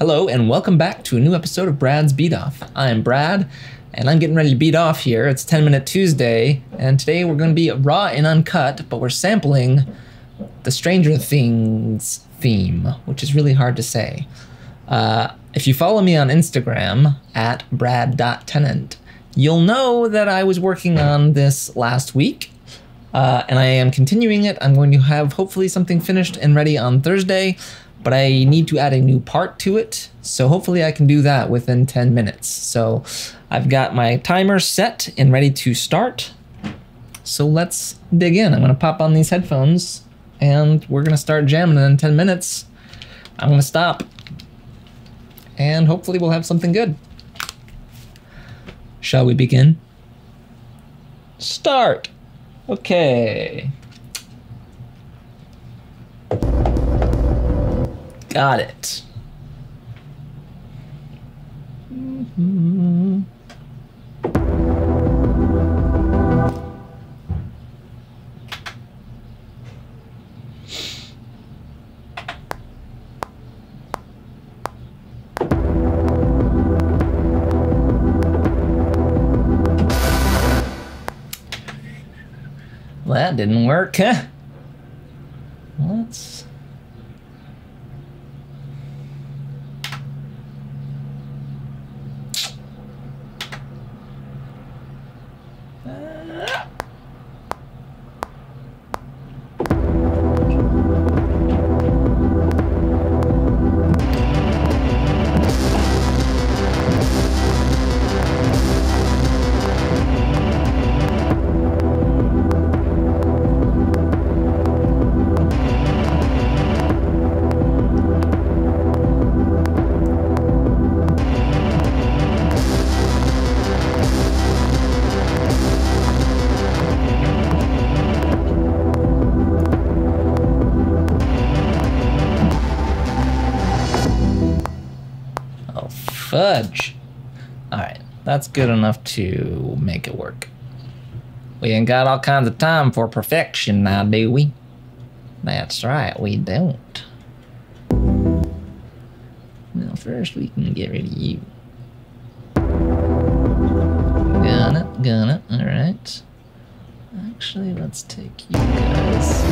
Hello, and welcome back to a new episode of Brad's Beat Off. I'm Brad, and I'm getting ready to beat off here. It's 10 Minute Tuesday, and today we're going to be raw and uncut, but we're sampling the Stranger Things theme, which is really hard to say. Uh, if you follow me on Instagram at brad.tennant, you'll know that I was working on this last week, uh, and I am continuing it. I'm going to have hopefully something finished and ready on Thursday, but I need to add a new part to it. So hopefully I can do that within 10 minutes. So I've got my timer set and ready to start. So let's dig in. I'm to pop on these headphones and we're to start jamming in 10 minutes. I'm to stop and hopefully we'll have something good. Shall we begin? Start. Okay. Got it. Mhm. Well, that didn't work, huh? Fudge. Alright, that's good enough to make it work. We ain't got all kinds of time for perfection now, do we? That's right, we don't. Well, first we can get rid of you. Got it, alright. Actually, let's take you guys.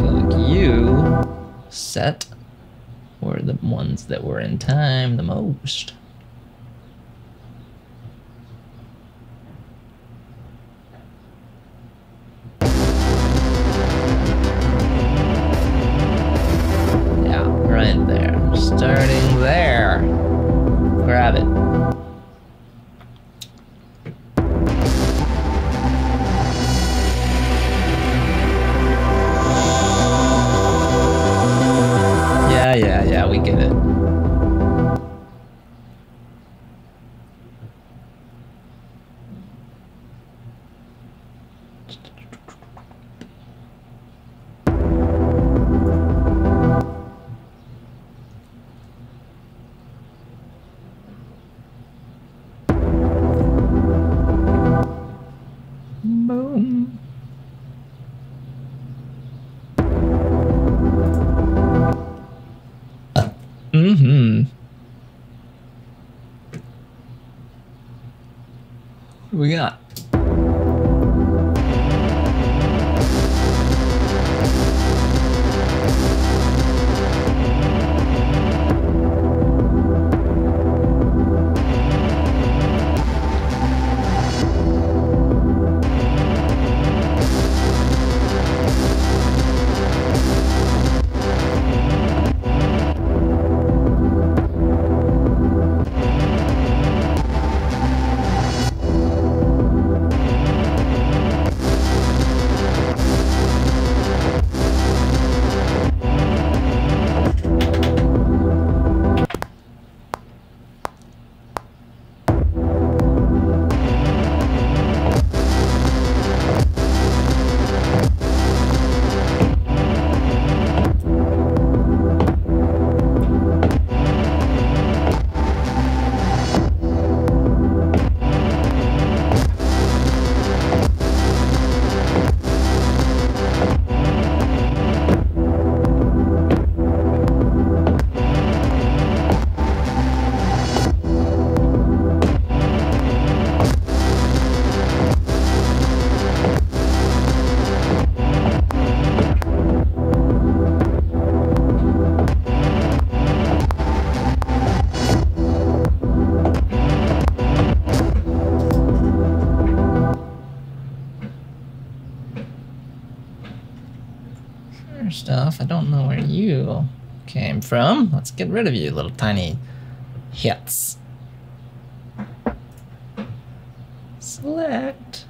Feel you set were the ones that were in time the most. Yeah, yeah, we get it. Boom. We got? Don't know where you came from. Let's get rid of you, little tiny hits. Select.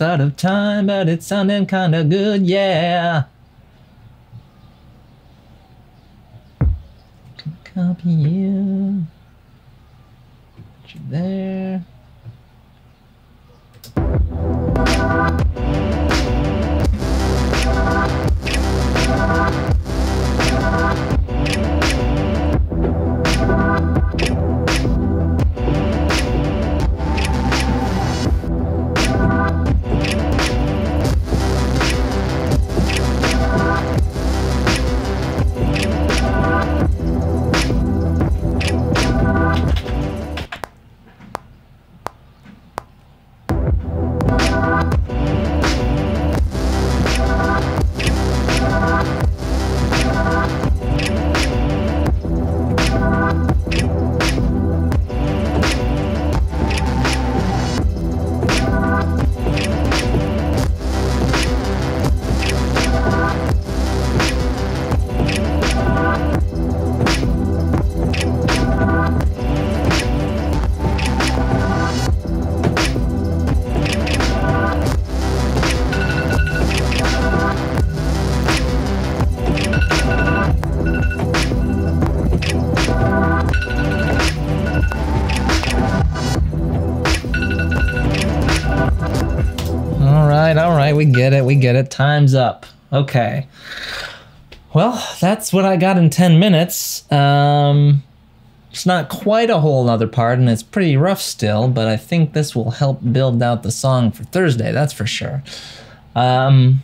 Almost out of time, but it's sounding kinda good, yeah. Copy you. Put you there. We get it. We get it. Time's up. Okay. Well, that's what I got in 10 minutes. Um, it's not quite a whole other part, and it's pretty rough still, but I think this will help build out the song for Thursday, that's for sure. Um,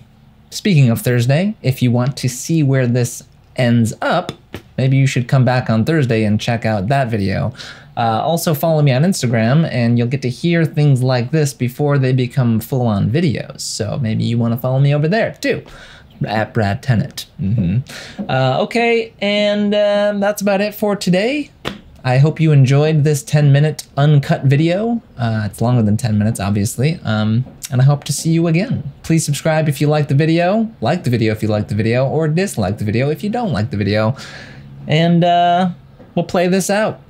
speaking of Thursday, if you want to see where this ends up, maybe you should come back on Thursday and check out that video. Uh, also, follow me on Instagram, and you'll get to hear things like this before they become full on videos. So maybe you want to follow me over there too at Brad Tennant. Mm-hmm. Uh, okay, and uh, that's about it for today. I hope you enjoyed this 10 minute uncut video. Uh, it's longer than 10 minutes, obviously. Um, and I hope to see you again. Please subscribe if you like the video, like the video if you like the video, or dislike the video if you don't like the video. And uh, we'll play this out.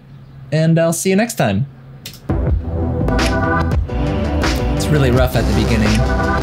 And I'll see you next time. It's really rough at the beginning.